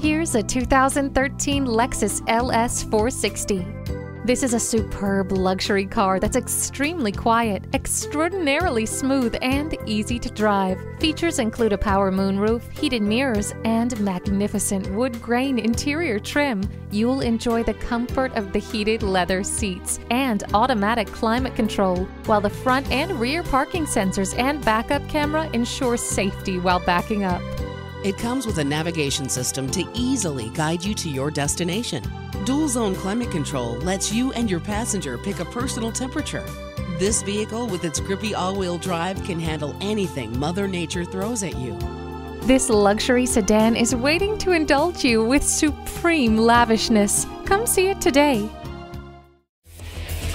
Here's a 2013 Lexus LS 460. This is a superb luxury car that's extremely quiet, extraordinarily smooth, and easy to drive. Features include a power moonroof, heated mirrors, and magnificent wood grain interior trim. You'll enjoy the comfort of the heated leather seats and automatic climate control, while the front and rear parking sensors and backup camera ensure safety while backing up. It comes with a navigation system to easily guide you to your destination. Dual zone climate control lets you and your passenger pick a personal temperature. This vehicle, with its grippy all wheel drive, can handle anything Mother Nature throws at you. This luxury sedan is waiting to indulge you with supreme lavishness. Come see it today.